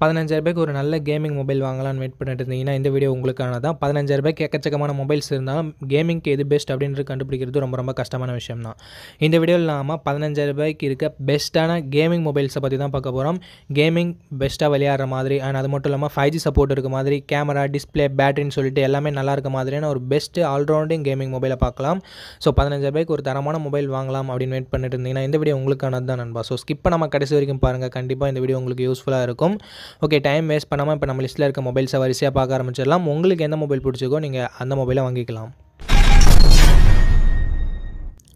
பதினஞ்சாயிரரூபாய்க்கு ஒரு நல்ல gaming mobile வாங்கலாம்னு வெயிட் பண்ணிட்டு இருந்தீங்கன்னா இந்த வீடியோ உங்களுக்கான தான் பதினஞ்சாயிரரூபாய்க்கு எக்கச்சக்கமான மொபைல்ஸ் இருந்தாலும் கேமிங்க்கு எது பெஸ்ட் அப்படின்றது கண்டுபிடிக்கிறது ரொம்ப ரொம்ப கஷ்டமான விஷயம் தான் இந்த வீடியோவில் நாம பதினஞ்சாயிரரூபாய்க்கு இருக்க பெஸ்ட்டான கேமிங் மொபைல்ஸை பற்றி தான் பார்க்க போகிறோம் கேமிங் பெஸ்ட்டாக விளையாடுற மாதிரி அண்ட் அது மட்டும் இல்லாமல் ஃபைவ் ஜி சப்போர்ட் இருக்க மாதிரி கேமரா டிஸ்பிளே பேட்டரின்னு சொல்லிட்டு எல்லாமே நல்லா இருக்க மாதிரியான ஒரு பெஸ்ட் ஆல்ரவுண்டிங் கேமிங் மொபைலை பார்க்கலாம். ஸோ பதினஞ்சாயிரரூபாய்க்கு ஒரு தரமான மொபைல் வாங்கலாம் அப்படின்னு வெயிட் பண்ணிட்டு இருந்தீங்கன்னா இந்த வீடியோ உங்களுக்கானது தான் நண்பா. ஸோ ஸ்கிப் நம்ம கடைசி வரைக்கும் பாருங்கள் கண்டிப்பாக இந்த வீடியோ உங்களுக்கு யூஸ்ஃபுல்லாக இருக்கும். ஓகே டைம் வேஸ்ட் பண்ணாமல் இப்போ நம்ம லிஸ்ட்டில் இருக்க மொபைல்ஸை வரிசையாக பார்க்க ஆரம்பிச்சிடலாம். உங்களுக்கு எந்த மொபைல் பிடிச்சிக்கோ நீங்கள் அந்த மொபைலை வாங்கிக்கலாம்.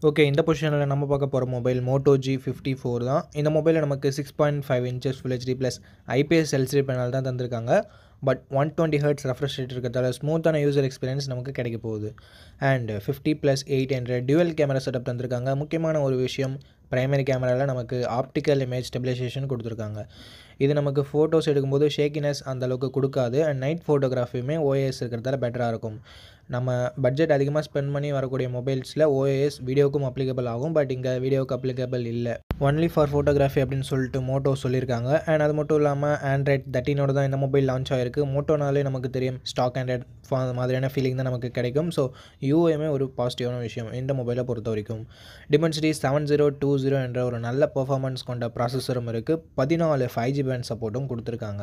ஓகே இந்த பொசிஷனில் நம்ம பார்க்க போகிற mobile Moto G fifty four தான். இந்த மொபைலில் நமக்கு six point five inches full HD plus IPS LCD panel தான் தந்திருக்காங்க. But one twenty hertz refresh rate இருக்கிறதால ஸ்மூத்தான யூசர் எக்ஸ்பீரியன்ஸ் நமக்கு கிடைக்க போகுது. And fifty plus eight hundred dual camera setup தந்திருக்காங்க. முக்கியமான ஒரு விஷயம் ப்ரைமரி கேமராவில் நமக்கு ஆப்டிக்கல் இமேஜ் ஸ்டெபிலைசேஷன் கொடுத்துருக்காங்க. இது நமக்கு ஃபோட்டோஸ் எடுக்கும்போது ஷேக்கினஸ் அந்த அளவுக்கு கொடுக்காது. அண்ட் நைட் ஃபோட்டோகிராஃபியுமே ஓஏஎஸ் இருக்கிறதால பெட்டராக இருக்கும். நம்ம பட்ஜெட் அதிகமாக ஸ்பெண்ட் பண்ணி வரக்கூடிய மொபைல்ஸில் ஓஏஎஸ் வீடியோக்கும் அப்ளிகபிள் ஆகும். பட் இங்கே வீடியோவுக்கு அப்ளிகபிள் இல்லை. ஒன்லி ஃபார் ஃபோட்டோகிராஃபி அப்படின்னு சொல்லிட்டு மோட்டோ சொல்லியிருக்காங்க. அண்ட் அது மட்டும் இல்லாமல் ஆண்ட்ராய்ட் தேர்ட்டினோட தான் இந்த மொபைல் லான்ச் ஆகிருக்கு மோட்டோனாலே நமக்கு தெரியும் ஸ்டாக் ஆண்ட்ராய்ட் மாதிரியான ஃபீலிங் தான் நமக்கு கிடைக்கும். ஸோ யூஏமே ஒரு பாசிட்டிவான விஷயம் இந்த மொபைலை பொறுத்த வரைக்கும். Dimensity seven zero two zero என்ற ஒரு நல்ல பர்ஃபார்மன்ஸ் கொண்ட ப்ராசஸரும் இருக்குது பதினாலு ஃபைவ் ஜி பேண்ட் சப்போர்ட்டும் கொடுத்துருக்காங்க.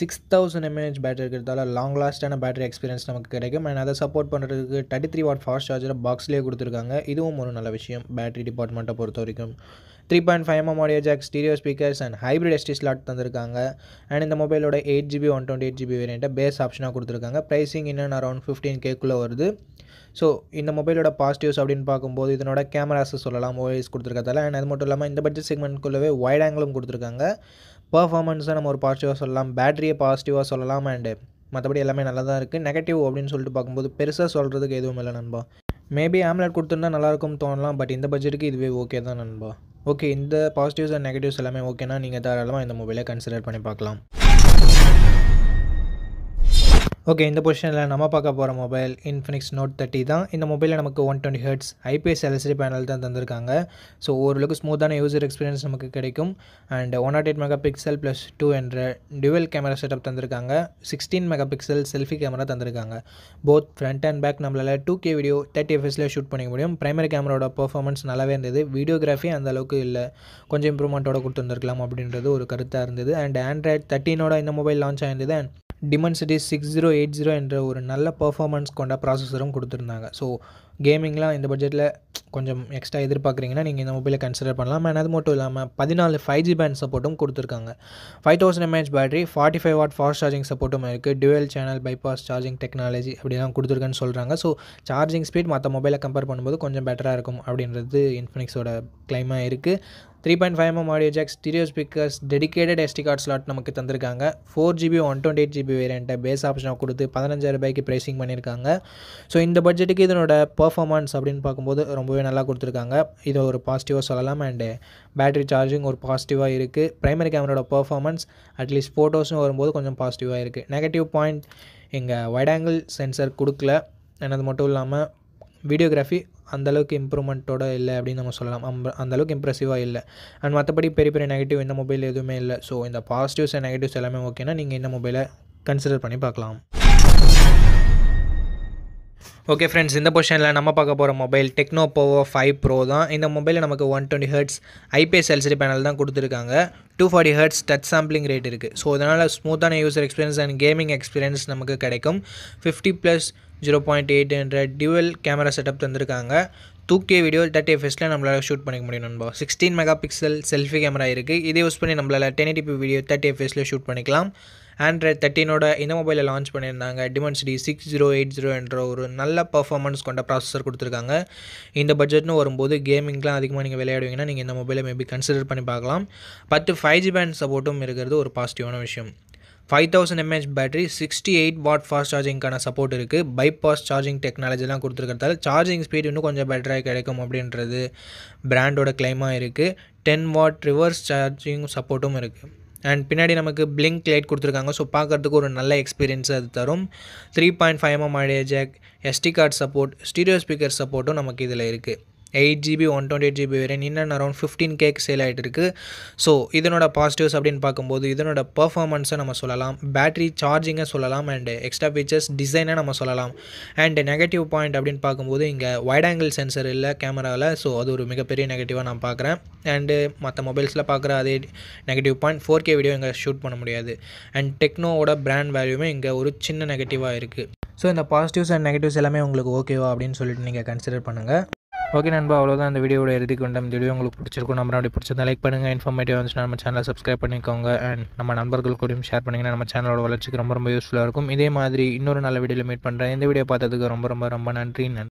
Six thousand M A H battery இருக்கிறதால லாங் லாஸ்டான பேட்டரி எக்ஸ்பீரியன்ஸ் நமக்கு கிடைக்கும். அண்ட் அதை சப்போர்ட் பண்ணுறதுக்கு தேர்ட்டி த்ரீ வாட் ஃபாஸ்ட் சார்ஜரை பாக்ஸ்லேயே கொடுத்துருக்காங்க. இதுவும் ஒரு நல்ல விஷயம் பேட்டரி டிபார்ட்மெண்ட்டை பொறுத்த வரைக்கும். Three point five mm audio jack stereo speakers and hybrid SD slot தந்திருக்காங்க. அண்ட் இந்த மொபைலோட eight GB one twenty eight GB வேரியண்ட்டை base ஆப்ஷனாக கொடுத்துருக்காங்க. ப்ரைஸிங் இன்னும் அரௌண்ட் ஃபிஃப்டீன் கேக்குள்ளே வருது. ஸோ இந்த மொபைலோட பாசிட்டிவ்ஸ் அப்படின்னு பார்க்கும்போது இதனோட கேமராஸை சொல்லலாம் ஓஎஸ் கொடுத்துருக்கதால அண்ட் அது மட்டும் இல்லாமல் இந்த பட்ஜெட் செக்மெண்ட்குள்ளவே வைட் ஆங்கிளும் கொடுத்துருக்காங்க. பர்ஃபார்மன்ஸை நம்ம ஒரு பாசிட்டிவாக சொல்லலாம் பேட்டரியை பாசிட்டிவாக சொல்லலாம் அண்டு மற்றபடி எல்லாமே நல்லா தான் இருக்குது நெகட்டிவ் அப்படின்னு சொல்லிட்டு பார்க்கும்போது பெருசாக சொல்கிறதுக்கு எதுவும் இல்லை நண்பா. மேபி ஆம்லெட் கொடுத்துருந்தா நல்லாயிருக்கும் தோணலாம் பட் இந்த பட்ஜெட்டுக்கு இதுவே ஓகே தான் நண்பா. ஓகே இந்த பாசிட்டிவ்ஸ் அண்ட் நெகட்டிவ்ஸ் எல்லாமே ஓகேனா நீங்கள் தாராளமாக இந்த மொபைலை கன்சிடர் பண்ணி பார்க்கலாம். ஓகே இந்த பொசிஷனில் நம்ம பார்க்க போகிற மொபைல் இன்ஃபினிக்ஸ் நோட் தேர்ட்டி தான். இந்த மொபைலில் நமக்கு one twenty hertz IPS LCD panel தான் தந்திருக்காங்க. ஸோ ஓரளவுக்கு ஸ்மூத்தான யூசர் எக்ஸ்பீரியன்ஸ் நமக்கு கிடைக்கும். And one naught eight mega pixel plus two என்ற டுவெல் கேமரா செட்டப் தந்திருக்காங்க. Sixteen mega pixel selfie camera தந்திருக்காங்க. போத் ஃப்ரண்ட் அண்ட் பேக் நம்மளால் டூ கே வீடியோ தேர்ட்டி எஃப்எஸில் ஷூட் பண்ணிக்க முடியும். ப்ரைமரி கேமராவோட பர்ஃபார்மன்ஸ் நல்லாவே இருந்தது. வீடியோகிராஃபி அந்த அளவுக்கு இல்லை. கொஞ்சம் இம்ப்ரூவ்மெண்ட்டோட கொடுத்துருந்துருக்கலாம் அப்படின்றது ஒரு கருத்தாக இருந்தது. அண்ட் ஆண்ட்ராய்ட் தேர்ட்டினோட இந்த mobile launch ஆயிருந்தது. And Dimensity six zero eight zero என்ற ஒரு நல்ல பர்ஃபார்மன்ஸ் கொண்ட ப்ராசஸரும் கொடுத்துருந்தாங்க. ஸோ கேமிங்லாம் இந்த பட்ஜெட்டில் கொஞ்சம் எக்ஸ்ட்ரா எதிர்பார்க்குறீங்கன்னா நீங்கள் இந்த மொபைலை கன்சிடர் பண்ணலாம். அண்ட் அது மட்டும் இல்லாமல் பதினாலு ஃபைவ் ஜி பேண்ட் சப்போர்ட்டும் கொடுத்துருக்காங்க. Five thousand mAh battery forty five watt fast charging சப்போர்ட்டும் இருக்குது dual channel bypass charging technology அப்படிலாம் கொடுத்துருக்குன்னு சொல்கிறாங்க ஸோ சார்ஜிங் ஸ்பீட் மற்ற மொபைலை கம்பேர் பண்ணும்போது கொஞ்சம் பெட்டராக இருக்கும் அப்படின்றது இன்ஃபினிக்ஸோட கிளைமாக இருக்குது three point five M audio jack stereo speakers dedicated SD card slot நமக்கு தந்திருக்காங்க. Four GB one twenty eight GB வேரியண்ட்டை base ஆப்ஷனாக கொடுத்து பதினஞ்சாயிரம் ரூபாய்க்கு ப்ரைஸிங் பண்ணியிருக்காங்க ஸோ இந்த பட்ஜெட்டுக்கு இதனோட பர்ஃபார்மன்ஸ் அப்படின்னு பார்க்கும்போது ரொம்பவே நல்லா கொடுத்துருக்காங்க. இதை ஒரு பாசிட்டிவாக சொல்லலாம் அண்டு பேட்டரி சார்ஜிங் ஒரு பாசிட்டிவாக இருக்குது ப்ரைமரி கேமராவோட பர்ஃபார்மன்ஸ் அட்லீஸ்ட் ஃபோட்டோஸும் வரும்போது கொஞ்சம் பாசிட்டிவாக இருக்குது நெகட்டிவ் பாயிண்ட் எங்கள் வைட் ஆங்கிள் சென்சர் கொடுக்கல. அது மட்டும் இல்லாமல் வீடியோகிராஃபி அந்தளவுக்கு இம்ப்ரூவ்மெண்ட்டோட இல்லை அப்படின்னு நம்ம சொல்லலாம். அம்ப அந்தளவுக்கு இம்ப்ரெசிவாக இல்லை. அண்ட் மற்றபடி பெரிய பெரிய நெகட்டிவ் இந்த மொபைல் எதுவுமே இல்லை. ஸோ இந்த பாசிட்டிவ்ஸ் அண்ட் நெகட்டிவ்ஸ் எல்லாமே ஓகேனா நீங்கள் இந்த மொபைலை கன்சிடர் பண்ணி பார்க்கலாம். ஓகே ஃப்ரெண்ட்ஸ் இந்த பொசிஷனில் நம்ம பார்க்க போகிற mobile Tecno Pova five pro தான். இந்த மொபைலில் நமக்கு one twenty hertz IPS LCD panel தான் கொடுத்துருக்காங்க. Two forty hertz touch sampling rate இருக்குது ஸோ அதனால் ஸ்மூத்தான user experience and gaming experience நமக்கு கிடைக்கும். Fifty plus zero point eight என்ற டியூவல் கேமரா செட்டப் தந்திருக்காங்க. டூ கே வீடியோ தேர்ட்டி எஃப்எஸில் நம்மளால் ஷூட் பண்ணிக்க முடியும் நண்பா. Sixteen mega pixel selfie camera இருக்குது இதை யூஸ் பண்ணி நம்மளால் டென் எயிட்டி வீடியோ தேர்ட்டி எஃப்எஸில் ஷூட் பண்ணிக்கலாம். ஆண்ட்ராய்ட் தேர்ட்டினோட இந்த மொபைலில் லான்ச் பண்ணியிருந்தாங்க. Dimensity six zero eight zero என்ற ஒரு நல்ல பர்ஃபார்மன்ஸ் கொண்ட ப்ராசஸர் கொடுத்துருக்காங்க. இந்த பட்ஜெட்னு வரும்போது கேமிங்லாம் அதிகமாக நீங்கள் விளையாடுவீங்கன்னா நீங்கள் இந்த மொபைலை மேபி கன்சிடர் பண்ணி பார்க்கலாம். பத்து ஃபைவ் ஜி பேண்ட் சப்போர்ட்டும் இருக்கிறது ஒரு பாசிட்டிவான விஷயம். Five thousand mAh battery sixty eight watt fast சார்ஜிங்க்கான support இருக்குது பைபாஸ் சார்ஜிங் டெக்னாலஜிலாம் கொடுத்துருக்கிறதால சார்ஜிங் ஸ்பீட் இன்னும் கொஞ்சம் பெட்டராக கிடைக்கும் அப்படின்றது பிராண்டோட கிளைமாக இருக்குது டென் வாட் ரிவர்ஸ் சார்ஜிங் சப்போர்ட்டும் இருக்குது அண்ட் பின்னாடி நமக்கு பிளிங்க் லைட் கொடுத்துருக்காங்க. ஸோ பார்க்குறதுக்கு ஒரு நல்ல எக்ஸ்பீரியன்ஸ் அது தரும். Three point five mm audio jack SD card support stereo speaker சப்போர்ட்டும் நமக்கு இதில் இருக்குது eight GB one twenty eight GB variant இன்னும் அரௌண்ட் ஃபிஃப்டீன் கேக் சேல் ஆகிட்டு இருக்குது ஸோ இதனோட பாசிட்டிவ்ஸ் அப்படின்னு பார்க்கும்போது இதனோட பர்ஃபார்மன்ஸை நம்ம சொல்லலாம். பேட்டரி சார்ஜிங்கை சொல்லலாம் அண்ட் எக்ஸ்ட்ரா ஃபீச்சர்ஸ் டிசைனை நம்ம சொல்லலாம். அண்ட் நெகட்டிவ் பாயிண்ட் அப்படின்னு பார்க்கும்போது இங்கே வைட் ஆங்கிள் சென்சர் இல்லை கேமராவில் ஸோ அது ஒரு மிகப்பெரிய நெகட்டிவாக நான் பார்க்குறேன். அண்டு மற்ற மொபைல்ஸில் பார்க்குற அதே negative point four K video இங்கே ஷூட் பண்ண முடியாது. அண்ட் டெக்னோவோட பிராண்ட் வேல்யூமே இங்கே ஒரு சின்ன நெகட்டிவாக இருக்குது ஸோ இந்த பாசிட்டிவ்ஸ் அண்ட் நெகட்டிவ்ஸ் எல்லாமே உங்களுக்கு ஓகேவா அப்படின்னு சொல்லிட்டு நீங்கள் கன்சிடர் பண்ணுங்கள் ஓகே நண்பா அவ்வளோதான் இந்த வீடியோட இறுதி வந்த இந்த வீடியோ உங்களுக்கு பிடிச்சிருக்கும் நம்ம அப்படி பிடிச்சிருந்தா லைக் பண்ணுங்கள் இன்ஃபர்மேட்டிவ் வந்துச்சுன்னா நம்ம சேனலை சப்ஸ்கிரைப் பண்ணிக்கோங்க. அண்ட் நம்ம நண்பர்கள் கூடயும் ஷேர் பண்ணிங்கன்னா நம்ம சேனலோட வளர்ச்சிக்கு ரொம்ப ரொம்ப யூஸ்ஃபுல்லாக இருக்கும். இதே மாதிரி இன்னொரு நல்ல வீடியோவில் மீட் பண்ணுறேன் இந்த வீடியோ பார்த்ததுக்கு ரொம்ப ரொம்ப ரொம்ப நன்றி நன்றி.